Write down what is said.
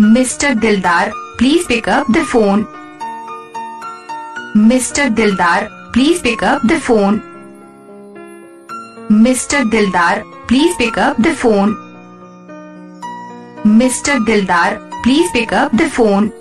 Mr. Dildar, please pick up the phone. Mr. Dildar, please pick up the phone. Mr. Dildar, please pick up the phone. Mr. Dildar, please pick up the phone.